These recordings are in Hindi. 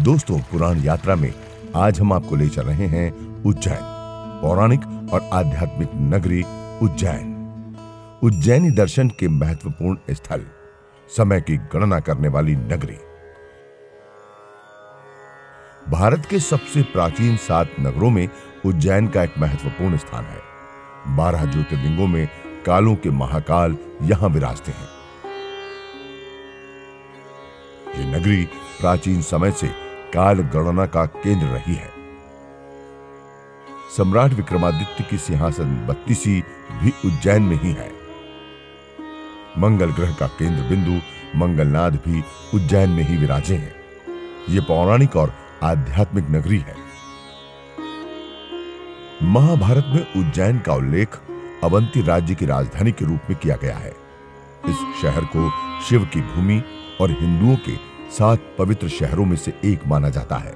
दोस्तों, पुराण यात्रा में आज हम आपको ले चल रहे हैं उज्जैन, पौराणिक और आध्यात्मिक नगरी उज्जैन। उज्जैनी दर्शन के महत्वपूर्ण स्थल, समय की गणना करने वाली नगरी। भारत के सबसे प्राचीन सात नगरों में उज्जैन का एक महत्वपूर्ण स्थान है। बारह ज्योतिर्लिंगों में कालों के महाकाल यहाँ विराजते हैं। ये नगरी प्राचीन समय से काल गणना का केंद्र रही है। सम्राट विक्रमादित्य की सिंहासन बत्तीसी भी उज्जैन में ही है। मंगल ग्रह का केंद्र बिंदु मंगलनाथ भी उज्जैन में ही विराजे हैं। ये पौराणिक और आध्यात्मिक नगरी है। महाभारत में उज्जैन का उल्लेख अवंती राज्य की राजधानी के रूप में किया गया है। इस शहर को शिव की भूमि और हिंदुओं के सात पवित्र शहरों में से एक माना जाता है।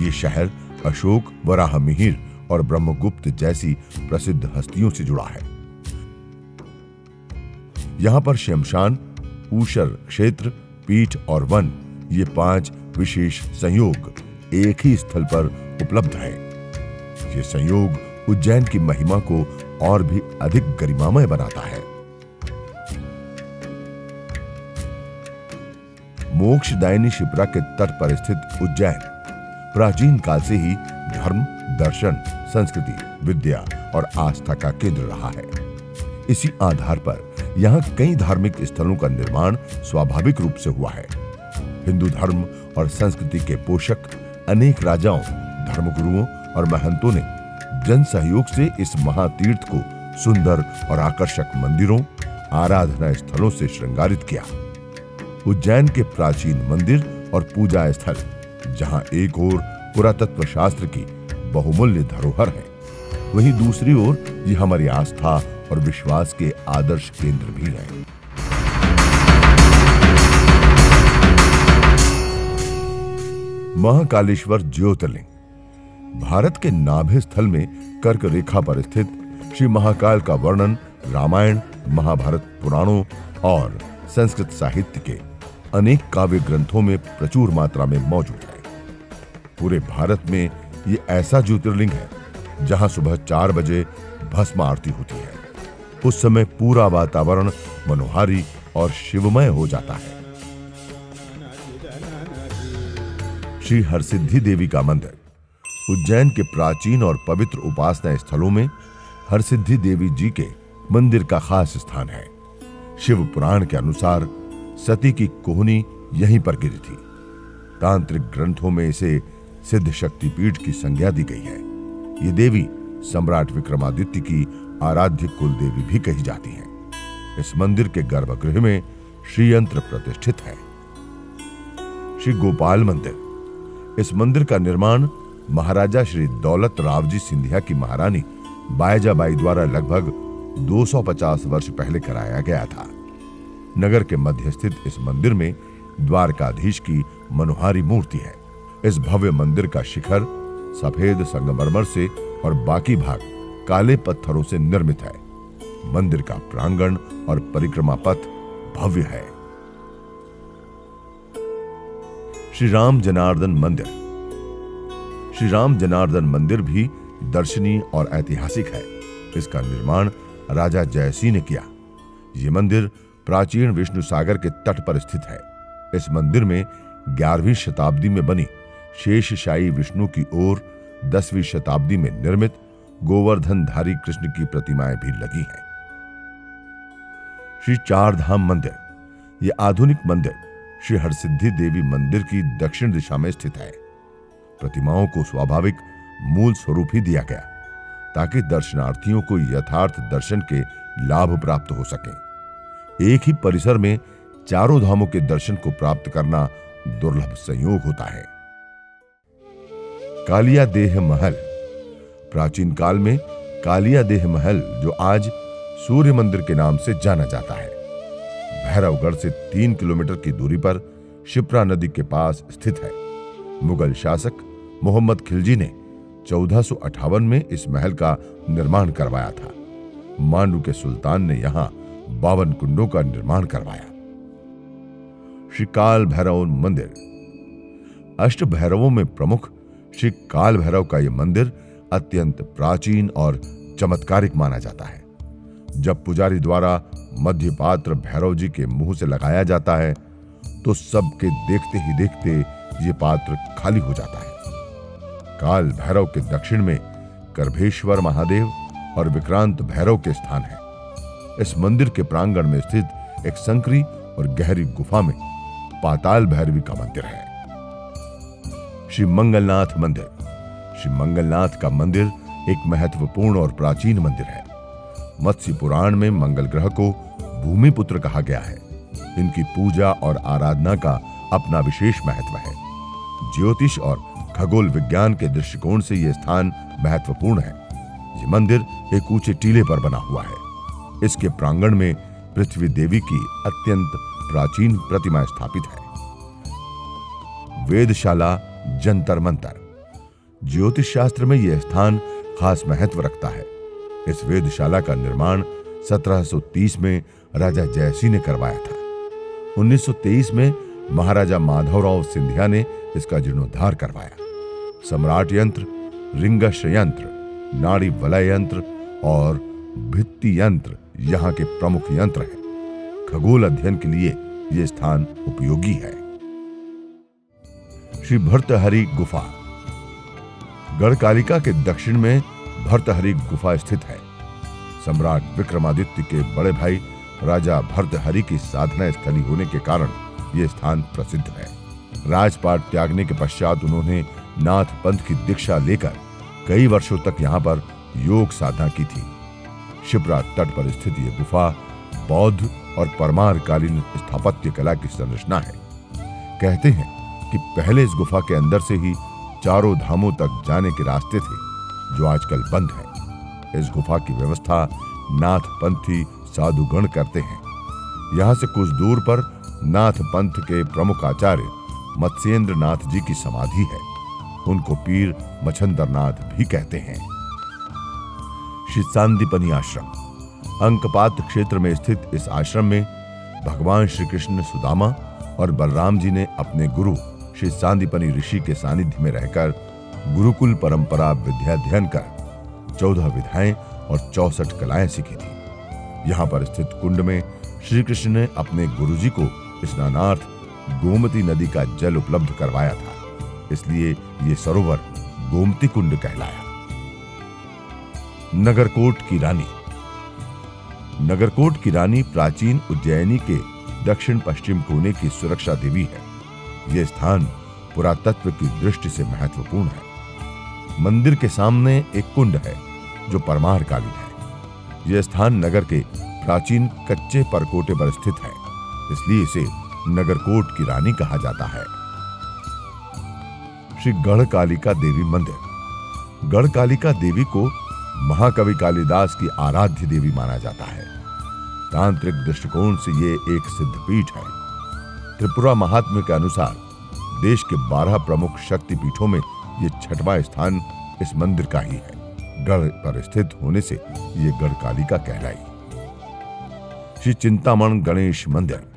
ये शहर अशोक, वराह मिहिर और ब्रह्मगुप्त जैसी प्रसिद्ध हस्तियों से जुड़ा है। यहाँ पर शमशान, ऊषर क्षेत्र, पीठ और वन, ये पाँच विशेष संयोग एक ही स्थल पर उपलब्ध है। ये संयोग उज्जैन की महिमा को और भी अधिक गरिमामय बनाता है। मोक्षदायिनी शिप्रा के तट पर स्थित उज्जैन। प्राचीन काल से ही धर्म, दर्शन, संस्कृति, विद्या और आस्था का केंद्र रहा है। इसी आधार पर यहाँ कई धार्मिक स्थलों का निर्माण स्वाभाविक रूप से हुआ है। हिंदू धर्म और संस्कृति के पोषक अनेक राजाओं, धर्मगुरुओं और महंतों ने जन सहयोग से इस महातीर्थ को सुंदर और आकर्षक मंदिरों, आराधना स्थलों से श्रृंगारित किया। उज्जैन के प्राचीन मंदिर और पूजा स्थल, जहाँ एक ओर पुरातत्व शास्त्र की बहुमूल्य धरोहर है। वहीं दूसरी ओर ये हमारी आस्था और विश्वास के आदर्श केंद्र भी है। महाकालेश्वर ज्योतिर्लिंग। भारत के नाभि स्थल में कर्क रेखा पर स्थित श्री महाकाल का वर्णन रामायण, महाभारत पुराणों और संस्कृत साहित्य के अनेक काव्य ग्रंथों में प्रचुर मात्रा में मौजूद है। पूरे भारत में ये ऐसा ज्योतिर्लिंग है, जहाँ सुबह चार बजे भस्म आरती होती है। उस समय पूरा वातावरण मनोहारी और शिवमय हो जाता है। श्री हरसिद्धि देवी का मंदिर, उज्जैन के प्राचीन और पवित्र उपासना स्थलों में हरसिद्धि देवी जी के मंदिर का खास स्थान है। शिव पुराण के अनुसार सती की कोहनी यहीं पर गिरी थी। तांत्रिक ग्रंथों में इसे सिद्ध शक्तिपीठ की संज्ञा दी गई है। ये देवी सम्राट विक्रमादित्य की आराध्य कुल देवी भी कही जाती है। इस मंदिर के गर्भगृह में श्री यंत्र प्रतिष्ठित है। श्री गोपाल मंदिर। इस मंदिर का निर्माण महाराजा श्री दौलत राव जी सिंधिया की महारानी बायजाबाई द्वारा लगभग 250 वर्ष पहले कराया गया था। नगर के मध्य स्थित इस मंदिर में द्वारकाधीश की मनोहारी मूर्ति है। इस भव्य मंदिर का शिखर सफ़ेद संगमरमर से और बाकी भाग काले पत्थरों से निर्मित है। मंदिर का प्रांगण और परिक्रमा पथ भव्य है। श्री राम जनार्दन मंदिर। श्री राम जनार्दन मंदिर भी दर्शनीय और ऐतिहासिक है। इसका निर्माण राजा जयसिंह ने किया। ये मंदिर प्राचीन विष्णु सागर के तट पर स्थित है। इस मंदिर में ग्यारहवीं शताब्दी में बनी शेषशाही विष्णु की ओर दसवीं शताब्दी में निर्मित गोवर्धनधारी कृष्ण की प्रतिमाएँ भी लगी हैं। श्री चार धाम मंदिर यह आधुनिक मंदिर श्री हरसिद्धि देवी मंदिर की दक्षिण दिशा में स्थित है। प्रतिमाओं को स्वाभाविक मूल स्वरूप ही दिया गया, ताकि दर्शनार्थियों को यथार्थ दर्शन के लाभ प्राप्त हो सके। एक ही परिसर में चारों धामों के दर्शन को प्राप्त करना दुर्लभ संयोग होता है। कालिया देह महल। प्राचीन काल में कालिया देह महल, जो आज सूर्य मंदिर के नाम से जाना जाता है, भैरवगढ़ से तीन किलोमीटर की दूरी पर शिप्रा नदी के पास स्थित है। मुगल शासक मोहम्मद खिलजी ने चौदह में इस महल का निर्माण करवाया था। मांडू के सुल्तान ने यहाँ बावन कुंडों का निर्माण करवाया। श्री काल भैरव मंदिर। अष्ट भैरवों में प्रमुख श्री काल भैरव का यह मंदिर अत्यंत प्राचीन और चमत्कारिक माना जाता है। जब पुजारी द्वारा मध्य पात्र भैरव जी के मुँह से लगाया जाता है तो सबके देखते ही देखते ये पात्र खाली हो जाता है। काल भैरव के दक्षिण में गर्भेश्वर महादेव और विक्रांत भैरव के स्थान है। इस मंदिर के प्रांगण में स्थित एक संकरी और गहरी गुफा में पाताल भैरवी का मंदिर है। श्री मंगलनाथ मंदिर। श्री मंगलनाथ का मंदिर एक महत्वपूर्ण और प्राचीन मंदिर है। मत्स्य पुराण में मंगल ग्रह को भूमि पुत्र कहा गया है। इनकी पूजा और आराधना का अपना विशेष महत्व है। ज्योतिष और खगोल विज्ञान के दृष्टिकोण से यह स्थान महत्वपूर्ण है। यह मंदिर एक ऊँचे टीले पर बना हुआ है। इसके प्रांगण में पृथ्वी देवी की अत्यंत प्राचीन प्रतिमा स्थापित है। वेदशाला जंतर मंतर। ज्योतिष शास्त्र में यह स्थान खास महत्व रखता है। इस वेदशाला का निर्माण 1730 में राजा जयसिंह ने करवाया था। 1923 में महाराजा माधवराव सिंधिया ने इसका जीर्णोद्धार करवाया। सम्राट यंत्र रिंगश यंत्र, नाड़ी वलय यंत्र और भित्ति यंत्र यहाँ के प्रमुख यंत्र हैं। खगोल अध्ययन के लिए यह स्थान उपयोगी है। श्री भर्तहरि गुफा। गढ़कालिका के दक्षिण में भर्तहरि गुफा स्थित है। सम्राट विक्रमादित्य के बड़े भाई राजा भर्तहरि की साधना स्थली होने के कारण यह स्थान प्रसिद्ध है। राजपाट त्यागने के पश्चात उन्होंने नाथ पंथ की दीक्षा लेकर कई वर्षों तक यहाँ पर योग साधना की थी। शिप्रा तट पर स्थित यह गुफा बौद्ध और परमार कालीन स्थापत्य कला की संरचना है। कहते हैं कि पहले इस गुफा के अंदर से ही चारों धामों तक जाने के रास्ते थे, जो आजकल बंद है। इस गुफा की व्यवस्था नाथ पंथी साधुगण करते हैं। यहाँ से कुछ दूर पर नाथ पंथ के प्रमुख आचार्य मत्स्येंद्र नाथ जी की समाधि है। उनको पीर मछंदर नाथ भी कहते हैं। श्री सांदीपनी आश्रम, अंकपात क्षेत्र में स्थित इस आश्रम में भगवान श्री कृष्ण सुदामा और बलराम जी ने अपने गुरु श्री सांदीपनी ऋषि के सानिध्य में रहकर गुरुकुल परंपरा विद्याध्ययन कर चौदह विधाएँ और चौसठ कलाएँ सीखी थी। यहाँ पर स्थित कुंड में श्री कृष्ण ने अपने गुरुजी को स्नानार्थ गोमती नदी का जल उपलब्ध करवाया था, इसलिए ये सरोवर गोमती कुंड कहलाया। नगरकोट की रानी। नगरकोट की रानी प्राचीन उज्जैनी के दक्षिण पश्चिम कोने की सुरक्षा देवी है। यह स्थान पुरातत्व की दृष्टि से महत्वपूर्ण है। मंदिर के सामने एक कुंड है, जो परमार कालीन है। यह स्थान नगर के प्राचीन कच्चे परकोटे पर स्थित है, इसलिए इसे नगरकोट की रानी कहा जाता है। श्री गढ़कालिका देवी मंदिर। गढ़कालिका देवी को महाकवि कालिदास की आराध्य देवी माना जाता है। तांत्रिक दृष्टिकोण से ये एक सिद्ध पीठ है। त्रिपुरा महात्म्य के अनुसार देश के बारह प्रमुख शक्ति पीठों में ये छठवां स्थान इस मंदिर का ही है। गढ़ पर स्थित होने से यह ये गढ़कालिका कहलाई। श्री चिंतामण गणेश मंदिर।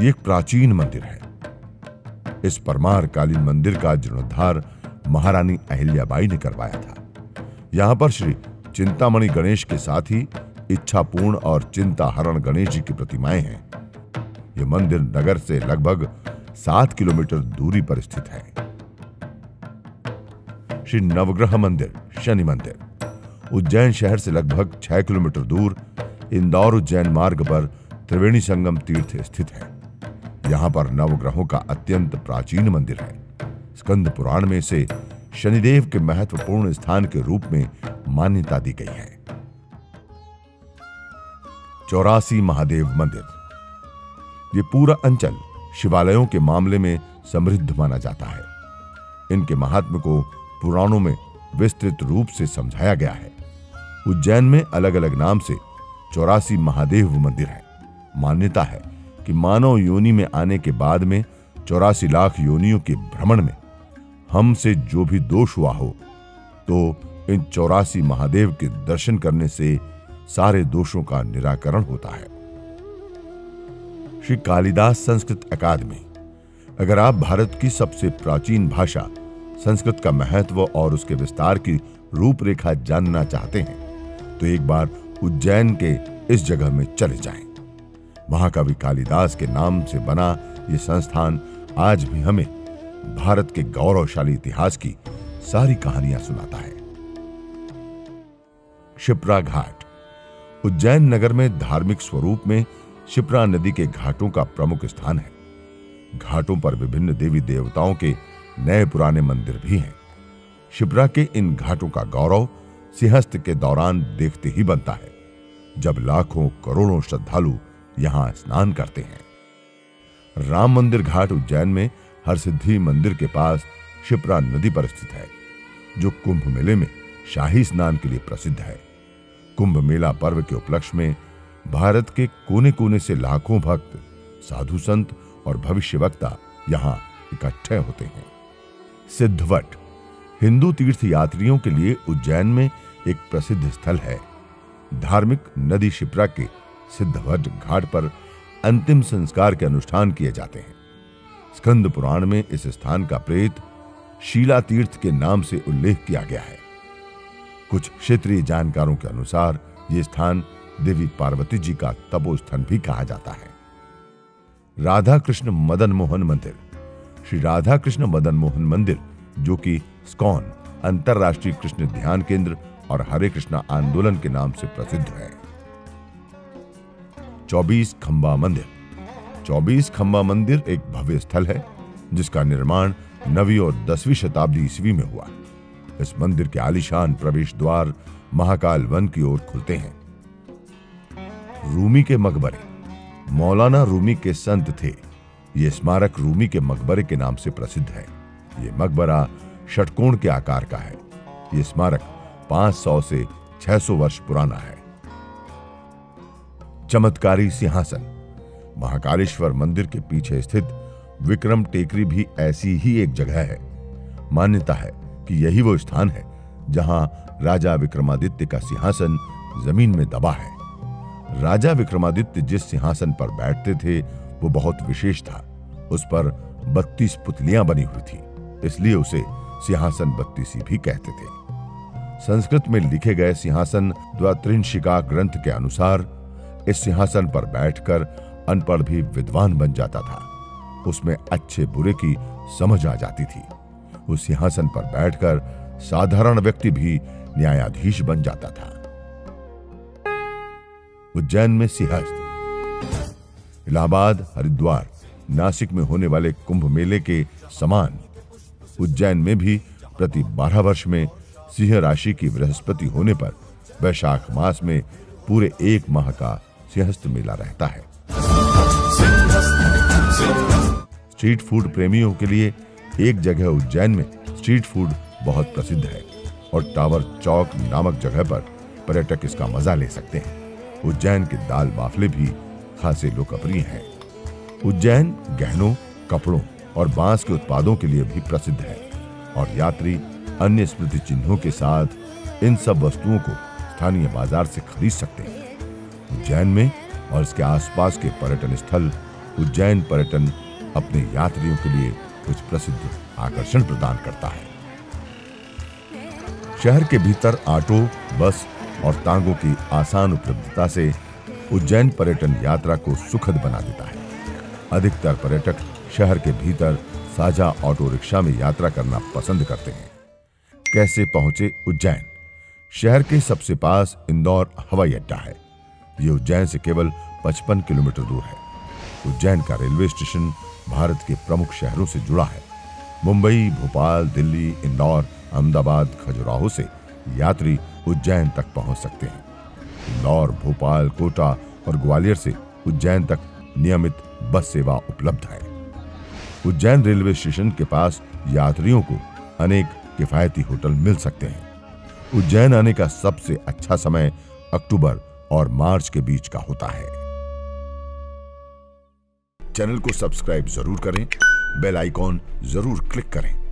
एक प्राचीन मंदिर है। इस परमार कालीन मंदिर का जीर्णोद्धार महारानी अहिल्याबाई ने करवाया था। यहाँ पर श्री चिंतामणि गणेश के साथ ही इच्छापूर्ण और चिंता हरण गणेश जी की प्रतिमाएँ हैं। यह मंदिर नगर से लगभग सात किलोमीटर दूरी पर स्थित है। श्री नवग्रह मंदिर, शनि मंदिर, उज्जैन शहर से लगभग छह किलोमीटर दूर इंदौर उज्जैन मार्ग पर त्रिवेणी संगम तीर्थ स्थित है। यहाँ पर नवग्रहों का अत्यंत प्राचीन मंदिर है। स्कंद पुराण में से शनिदेव के महत्वपूर्ण स्थान के रूप में मान्यता दी गई है। चौरासी महादेव मंदिर। ये पूरा अंचल शिवालयों के मामले में समृद्ध माना जाता है। इनके महात्म को पुराणों में विस्तृत रूप से समझाया गया है। उज्जैन में अलग अलग नाम से चौरासी महादेव मंदिर है। मान्यता है कि मानव योनि में आने के बाद में चौरासी लाख योनियों के भ्रमण में हमसे जो भी दोष हुआ हो तो इन चौरासी महादेव के दर्शन करने से सारे दोषों का निराकरण होता है श्री कालिदास संस्कृत अकादमी, अगर आप भारत की सबसे प्राचीन भाषा, संस्कृत का महत्व और उसके विस्तार की रूपरेखा जानना चाहते हैं तो एक बार उज्जैन के इस जगह में चले जाएँ। महाकवि कालिदास के नाम से बना यह संस्थान आज भी हमें भारत के गौरवशाली इतिहास की सारी कहानियाँ सुनाता है। शिप्रा घाट उज्जैन नगर में धार्मिक स्वरूप में शिप्रा नदी के घाटों का प्रमुख स्थान है। घाटों पर विभिन्न देवी देवताओं के नए पुराने मंदिर भी हैं। शिप्रा के इन घाटों का गौरव सिंहस्थ के दौरान देखते ही बनता है, जब लाखों करोड़ों श्रद्धालु यहाँ स्नान करते हैं। राम मंदिर घाट उज्जैन में हरसिद्धि मंदिर के पास शिप्रा नदी पर स्थित है, जो कुंभ मेले में शाही स्नान के लिए प्रसिद्ध है। कुंभ मेला पर्व के उपलक्ष्य में भारत के कोने कोने से लाखों भक्त, साधु संत और भविष्य वक्ता यहाँ इकट्ठे होते हैं। सिद्धवट, हिंदू तीर्थ यात्रियों के लिए उज्जैन में एक प्रसिद्ध स्थल है। धार्मिक नदी शिप्रा के सिद्धवट घाट पर अंतिम संस्कार के अनुष्ठान किए जाते हैं। स्कंद पुराण में इस स्थान का प्रेत शीला तीर्थ के नाम से उल्लेख किया गया है। कुछ क्षेत्रीय जानकारों के अनुसार यह स्थान देवी पार्वती जी का तपोस्थन भी कहा जाता है। राधा कृष्ण मदन मोहन मंदिर। श्री राधा कृष्ण मदन मोहन मंदिर, जो कि स्कॉन, अंतरराष्ट्रीय कृष्ण ध्यान केंद्र और हरे कृष्णा आंदोलन के नाम से प्रसिद्ध है। चौबीस खंबा मंदिर। चौबीस खंबा मंदिर एक भव्य स्थल है, जिसका निर्माण नवी और दसवीं शताब्दी ईस्वी में हुआ। इस मंदिर के आलिशान प्रवेश द्वार महाकाल वन की ओर खुलते हैं। रूमी के मकबरे। मौलाना रूमी के संत थे। ये स्मारक रूमी के मकबरे के नाम से प्रसिद्ध है। ये मकबरा षटकोण के आकार का है। ये स्मारक 500 से 600 वर्ष पुराना है। चमत्कारी सिंहासन। महाकालेश्वर मंदिर के पीछे स्थित विक्रम टेकरी भी ऐसी ही एक जगह है। मान्यता है कि यही वो स्थान है जहाँ राजा विक्रमादित्य का सिंहासन ज़मीन में दबा है। राजा विक्रमादित्य जिस सिंहासन पर बैठते थे, वो बहुत विशेष था। उस पर बत्तीस पुतलियाँ बनी हुई थी, इसलिए उसे सिंहासन बत्तीसी भी कहते थे। संस्कृत में लिखे गए सिंहासन द्वात्रिंशिका ग्रंथ के अनुसार इस सिंहासन पर बैठकर अनपढ़ भी विद्वान बन जाता था। उसमें अच्छे बुरे की समझ आ जाती थी। उस सिंहासन पर बैठकर साधारण व्यक्ति भी न्यायाधीश बन जाता था। उज्जैन में सिंहस्थ। इलाहाबाद, हरिद्वार, नासिक में होने वाले कुंभ मेले के समान उज्जैन में भी प्रति बारह वर्ष में सिंह राशि की बृहस्पति होने पर वैशाख मास में पूरे एक माह का सिंहस्थ मेला रहता है। स्ट्रीट फ़ूड प्रेमियों के लिए एक जगह उज्जैन में स्ट्रीट फ़ूड बहुत प्रसिद्ध है और टावर चौक नामक जगह पर पर्यटक इसका मज़ा ले सकते हैं। उज्जैन के दाल बाफले भी खासे लोकप्रिय हैं। उज्जैन गहनों, कपड़ों और बाँस के उत्पादों के लिए भी प्रसिद्ध है और यात्री अन्य स्मृति चिन्हों के साथ इन सब वस्तुओं को स्थानीय बाज़ार से खरीद सकते हैं। उज्जैन में और इसके आसपास के पर्यटन स्थल, उज्जैन पर्यटन अपने यात्रियों के लिए कुछ प्रसिद्ध आकर्षण प्रदान करता है। शहर के भीतर ऑटो, बस और तांगों की आसान उपलब्धता से उज्जैन पर्यटन यात्रा को सुखद बना देता है। अधिकतर पर्यटक शहर के भीतर साझा ऑटो रिक्शा में यात्रा करना पसंद करते हैं। कैसे पहुँचे उज्जैन? शहर के सबसे पास इंदौर हवाई अड्डा है। ये उज्जैन से केवल 55 किलोमीटर दूर है। उज्जैन का रेलवे स्टेशन भारत के प्रमुख शहरों से जुड़ा है। मुंबई, भोपाल, दिल्ली, इंदौर, अहमदाबाद, खजुराहो से यात्री उज्जैन तक पहुँच सकते हैं। इंदौर, भोपाल, कोटा और ग्वालियर से उज्जैन तक नियमित बस सेवा उपलब्ध है। उज्जैन रेलवे स्टेशन के पास यात्रियों को अनेक किफायती होटल मिल सकते हैं। उज्जैन आने का सबसे अच्छा समय अक्टूबर और मार्च के बीच का होता है। चैनल को सब्सक्राइब ज़रूर करें, बेल आइकॉन ज़रूर क्लिक करें।